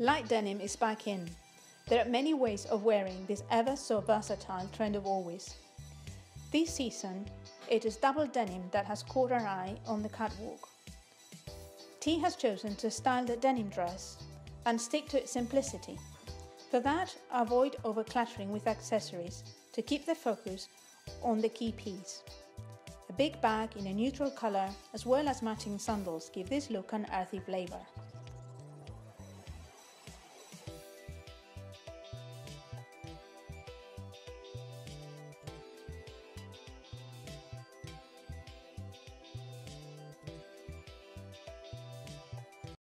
Light denim is back in. There are many ways of wearing this ever so versatile trend of always. This season, it is double denim that has caught our eye on the catwalk. T has chosen to style the denim dress and stick to its simplicity. For that, avoid over-cluttering with accessories to keep the focus on the key piece. A big bag in a neutral colour as well as matching sandals give this look an earthy flavour.